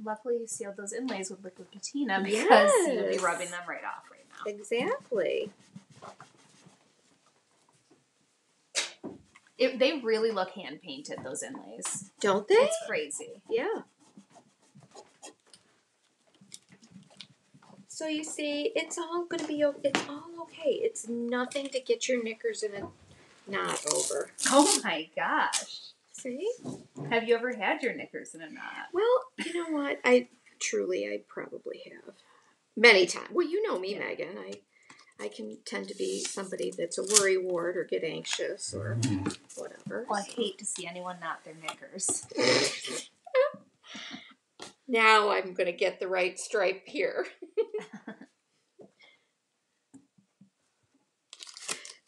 Luckily, you sealed those inlays with liquid patina because you'll be rubbing them right off right now. Exactly. It, they really look hand painted. Those inlays. Don't they? It's crazy. Yeah. So you see, it's all gonna be. It's all okay. It's nothing to get your knickers in a knot over. Oh my gosh! See? Have you ever had your knickers in a knot? Well, you know what? I truly, I probably have many times. Well, you know me, Yeah. Megan. I, I can tend to be somebody that's a worry wart or get anxious or whatever. Well, I hate to see anyone knot their knickers. Now I'm going to get the right stripe here.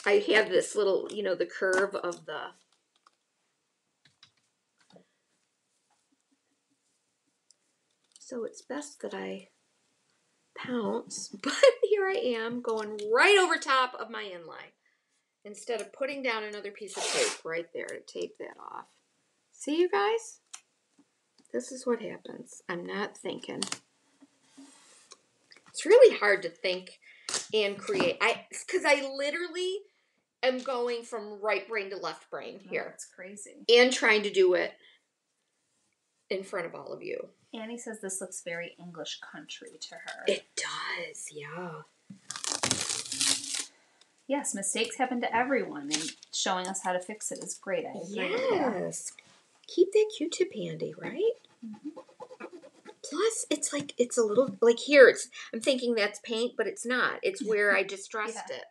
I have this little, you know, the curve of the. So it's best that I pounce, but here I am going right over top of my inlay instead of putting down another piece of tape right there to tape that off. See, you guys? This is what happens. I'm not thinking. It's really hard to think and create. I because I literally am going from right brain to left brain oh, here It's crazy. and trying to do it in front of all of you. Annie says this looks very English country to her. It does, yeah. yes, mistakes happen to everyone, and showing us how to fix it is great. I. Yes. Keep that Q-tip handy, right? Plus, it's like it's a little like here. It's I'm thinking that's paint, but it's not. It's where I distressed Yeah. it.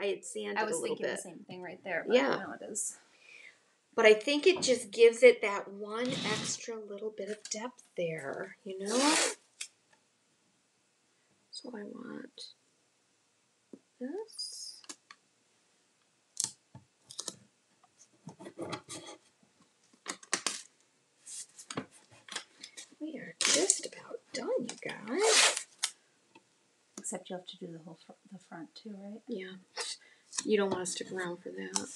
I had sanded I was thinking bit, the same thing right there. But Yeah. no, it is but I think it just gives it that one extra little bit of depth there, you know? So I want this. We are just about done, you guys. Except you have to do the whole fr the front too, right? Yeah. You don't want to stick around for that.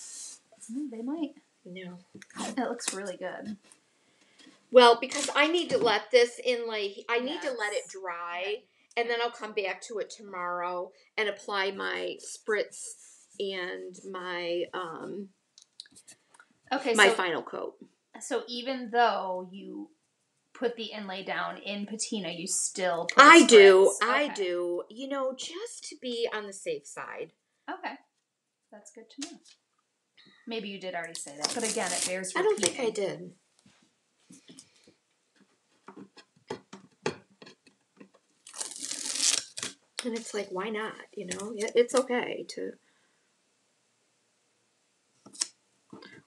Mm, they might. No. It looks really good. Well, because I need to let this inlay, I need to let it Yes. dry, and then I'll come back to it tomorrow and apply my spritz and my um Okay, my so final coat. so even though you put the inlay down in patina, you still put I do, spritz. I do. You know, just to be on the safe side. Okay, that's good to know. Maybe you did already say that, but again, it bears repeating. I don't think I did. And it's like, why not? You know, it's okay to.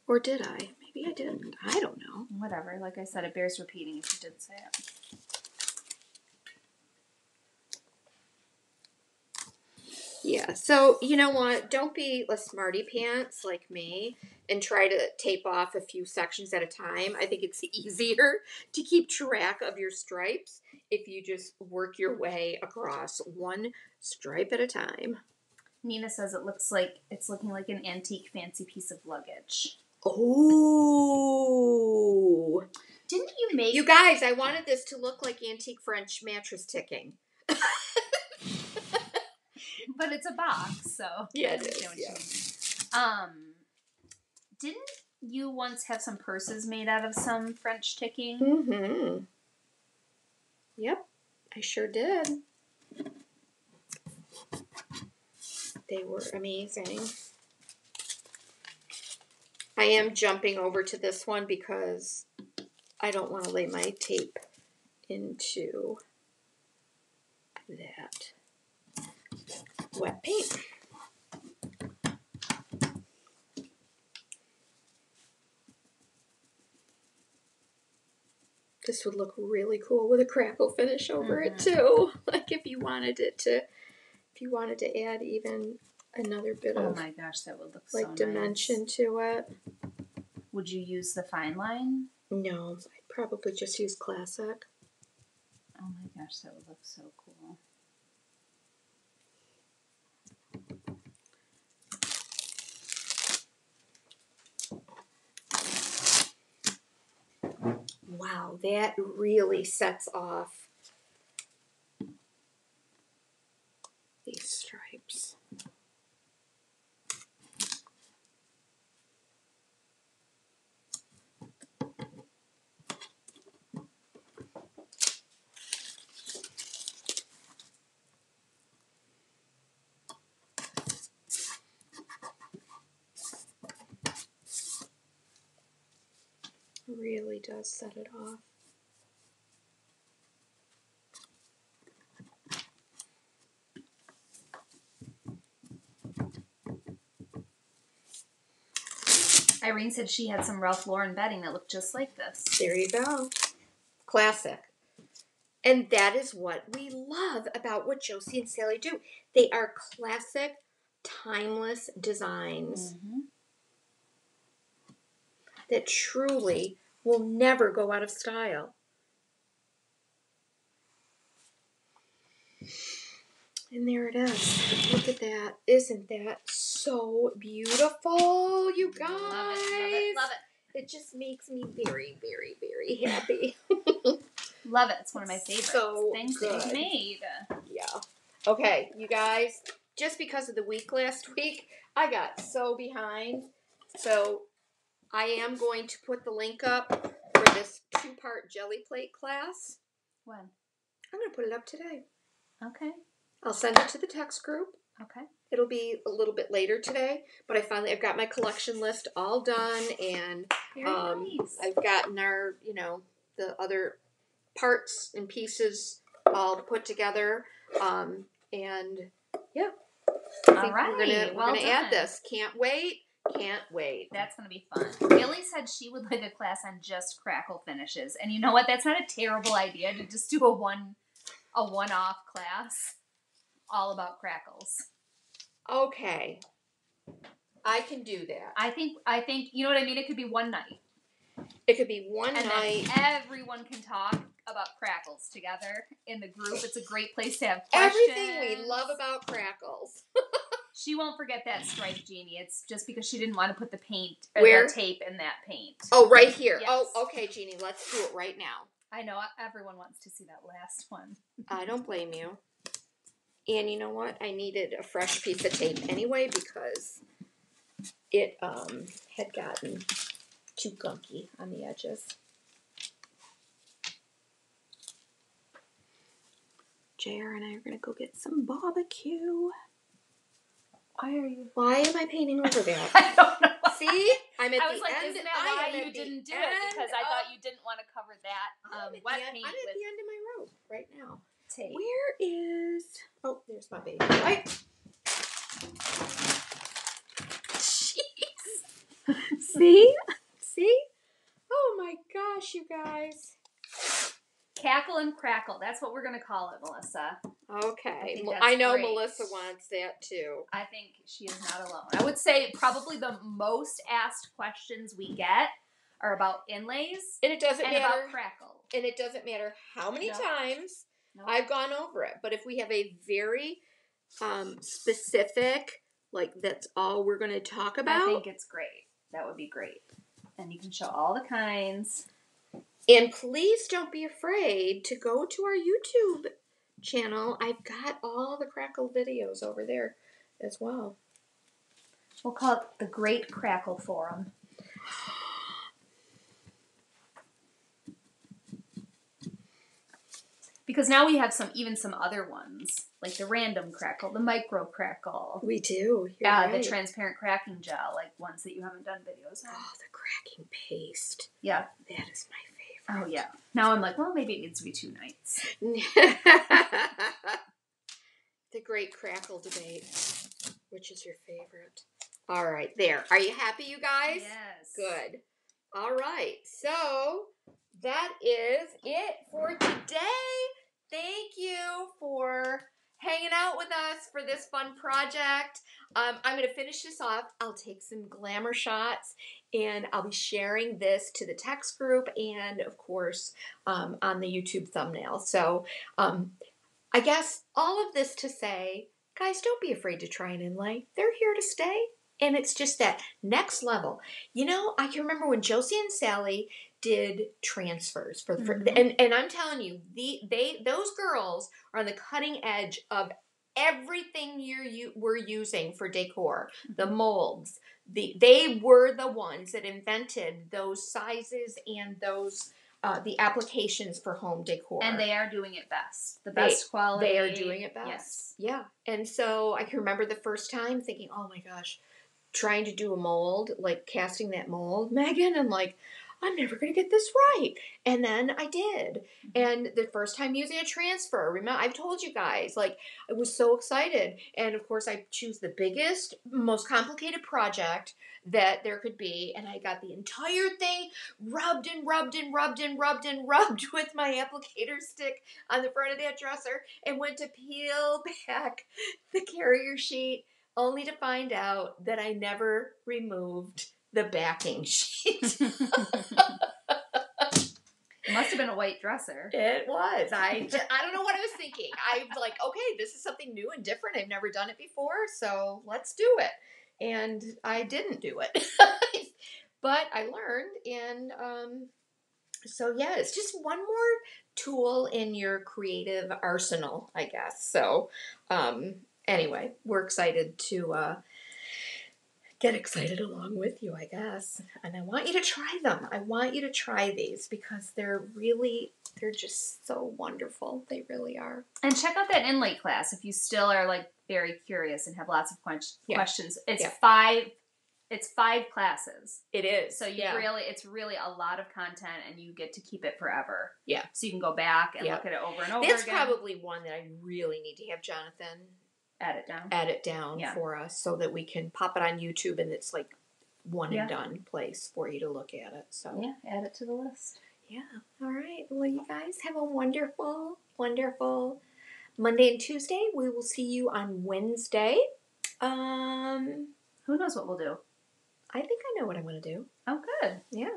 Or did I? Maybe I didn't. I don't know. Whatever. Like I said, it bears repeating if you did say it. Yeah. So you know what? Don't be a smarty pants like me and try to tape off a few sections at a time. I think it's easier to keep track of your stripes if you just work your way across one stripe at a time. Nina says it looks like it's looking like an antique fancy piece of luggage. Oh. Didn't you make You guys, I wanted this to look like antique French mattress ticking. but it's a box, so Yeah, it is, mean. Um didn't you once have some purses made out of some French ticking? Mm-hmm. Yep, I sure did. They were amazing. I am jumping over to this one because I don't want to lay my tape into that wet paint. This would look really cool with a crackle finish over it Mhm. too. Like if you wanted it to, if you wanted to add even another bit Oh of my gosh, that would look like so dimension nice. to it. Would you use the fine line? No, I'd probably just use classic. Oh my gosh, that would look so cool. Wow, that really sets off these stripes. Really does set it off. Irene said she had some Ralph Lauren bedding that looked just like this. There you go. Classic. And that is what we love about what Josie and Sally do. They are classic, timeless designs Mm-hmm. that truly will never go out of style. And there it is. Look at that. Isn't that so beautiful, you guys? Love it, love it, love it. It just makes me very, very, very happy. Love it. It's one of my favorite So things that good. you've made. Yeah. Okay, you guys, just because of the week last week, I got so behind. So I am going to put the link up for this two part jelly plate class. When? I'm going to put it up today. Okay. I'll send it to the text group. Okay. It'll be a little bit later today, but I finally I've got my collection list all done and um, nice. I've gotten our, you know, the other parts and pieces all put together. Um, and yeah, I think All right. we're gonna well gonna add this. Can't wait. Can't wait. That's gonna be fun. Billy said she would like a class on just crackle finishes, and you know what? That's not a terrible idea to just do a one, a one-off class, all about crackles. Okay, I can do that. I think I think you know what I mean. It could be one night, It could be one and night. everyone can talk about about crackles together in the group. It's a great place to have questions. Everything we love about crackles. She won't forget that stripe, Jeannie. It's just because she didn't want to put the paint or Where? the tape in that paint. Oh, right here. Yes. Oh, okay, Jeannie, let's do it right now. I know everyone wants to see that last one. I don't blame you. And you know what? I needed a fresh piece of tape anyway because it um, had gotten too gunky on the edges. JR and I are going to go get some barbecue. Why are you? Why am I painting over there? I don't know. See? I'm at I the like, end. isn't that why you didn't do it? Because I thought you didn't want to cover that I'm um, at wet the end- paint I'm at with the end of my rope right now. tape. Where is? Oh, there's my baby. I... Jeez. See? See? Oh my gosh, you guys. Cackle and crackle. That's what we're gonna call it, Melissa. Okay. think that's I know great. Melissa wants that too. I think she is not alone. I would say probably the most asked questions we get are about inlays And it doesn't and matter. about crackle. and it doesn't matter how many No. times No. I've gone over it. But if we have a very um, specific, like that's all we're going to talk about, I think it's great. That would be great. And you can show all the kinds. And please don't be afraid to go to our YouTube channel. I've got all the Crackle videos over there as well. We'll call it the Great Crackle Forum. Because now we have some, even some other ones, like the random crackle, the micro crackle, We do. Yeah, right. the transparent cracking gel, like ones that you haven't done videos on. oh, the cracking paste. Yeah. That is my Oh yeah. Now I'm like, well, maybe it needs to be two nights. the great crackle debate. Which is your favorite? All right, there. Are you happy, you guys? Yes. Good. All right. So that is it for today. Thank you for hanging out with us for this fun project. Um, I'm going to finish this off. I'll take some glamour shots and I'll be sharing this to the text group and, of course, um, on the YouTube thumbnail. So um, I guess all of this to say, guys, don't be afraid to try an inlay. They're here to stay. And it's just that next level. You know, I can remember when Josie and Sally did transfers for the Mhm. and and I'm telling you, the they those girls are on the cutting edge of everything you're you we're using for decor. The molds, the they were the ones that invented those sizes and those uh, the applications for home decor. And they are doing it best. The They- best quality. They are doing it best. Yes. Yeah. And so I can remember the first time thinking, oh my gosh, trying to do a mold, like casting that mold, Megan, and like, I'm never going to get this right. And then I did. Mm-hmm. And the first time using a transfer, remember, I've told you guys, like, I was so excited. And of course, I choose the biggest, most complicated project that there could be. And I got the entire thing rubbed and rubbed and rubbed and rubbed and rubbed with my applicator stick on the front of that dresser and went to peel back the carrier sheet only to find out that I never removed the backing sheet. It must have been a white dresser. It was. I just, I don't know what I was thinking. I was like, okay, this is something new and different. I've never done it before, so let's do it. And I didn't do it. but I learned and um so yeah, it's just one more tool in your creative arsenal, I guess. So um anyway, we're excited to uh get excited along with you, I guess. And I want you to try them. I want you to try these because they're really they're just so wonderful. They really are. And check out that inlay class if you still are like very curious and have lots of que- Yeah. questions. It's Yeah. five. It's five classes, It is. so you yeah. really it's really a lot of content, and you get to keep it forever. Yeah. So you can go back and Yeah. look at it over and over That's again. probably one that I really need to have Jonathan Add it down. edit down Yeah. for us so that we can pop it on YouTube and it's like one Yeah. and done place for you to look at it. So Yeah, add it to the list. Yeah. All right. Well, you guys have a wonderful, wonderful Monday and Tuesday. We will see you on Wednesday. Um, Who knows what we'll do? I think I know what I'm going to do. Oh, good. Yeah.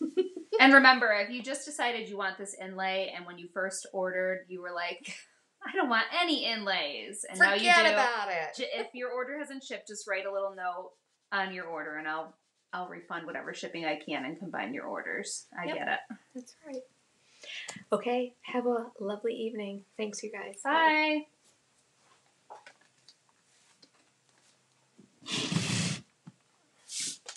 and remember, if you just decided you want this inlay, and when you first ordered, you were like, "I don't want any inlays," and now you Forget do. about it. If your order hasn't shipped, just write a little note on your order, and I'll I'll refund whatever shipping I can and combine your orders. I Yep. get it. That's right. Okay, have a lovely evening. Thanks, you guys. Bye.